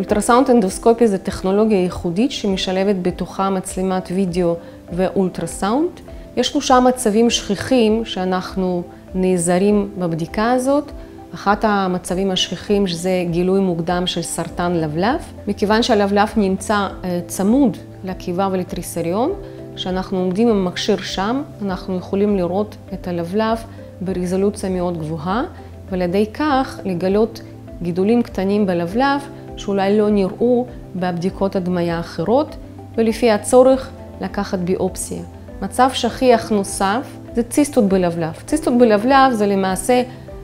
אולטרסאונד אנדוסקופי זה טכנולוגיה ייחודית שמשלבת בתוכה מצלמת וידאו ואולטרסאונד. יש שלושה מצבים שכיחים שאנחנו נעזרים בבדיקה הזאת. אחת המצבים השכיחים זה גילוי מוקדם של סרטן לבלב. מכיוון שהלבלב נמצא צמוד לקיבה ולטריסריון, כשאנחנו עומדים עם מכשיר שם, אנחנו יכולים לראות את הלבלב ברזולוציה מאוד גבוהה, ועל ידי כך לגלות גידולים קטנים בלבלב שאולי לא נראו בבדיקות הדמיה האחרות, ולפי הצורך לקחת ביופסיה. מצב שכיח נוסף זה ציסטות בלבלב. ציסטות בלבלב זה למעשה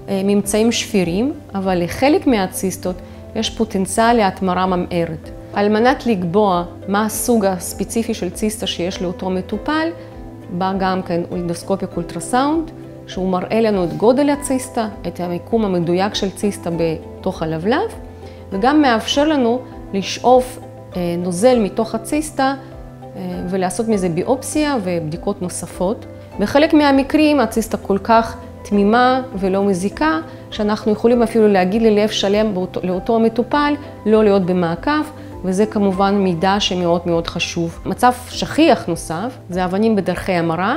ממצאים שפירים, אבל לחלק מהציסטות יש פוטנציאל להתמרה ממארת. על מנת לקבוע מה הסוג הספציפי של ציסטה שיש לאותו מטופל, בא גם כן אולדוסקופיה אולטרסאונד, שהוא מראה לנו את גודל הציסטה, את המיקום המדויק של ציסטה בתוך הלבלב, וגם מאפשר לנו לשאוף נוזל מתוך הציסטה ולעשות מזה ביופסיה ובדיקות נוספות. בחלק מהמקרים הציסטה כל כך תמימה ולא מזיקה, שאנחנו יכולים אפילו להגיד ללב שלם לאותו המטופל לא להיות במעקב, וזה כמובן מידע שמאוד מאוד חשוב. מצב שכיח נוסף זה אבנים בדרכי המרה.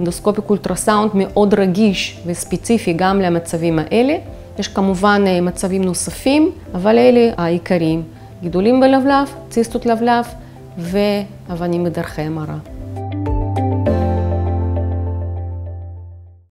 אנדוסקופי אולטרסאונד מאוד רגיש וספציפי גם למצבים האלה. יש כמובן מצבים נוספים, אבל אלה העיקריים. גידולים בלבלב, ציסטות לבלב ואבנים בדרכי המרה.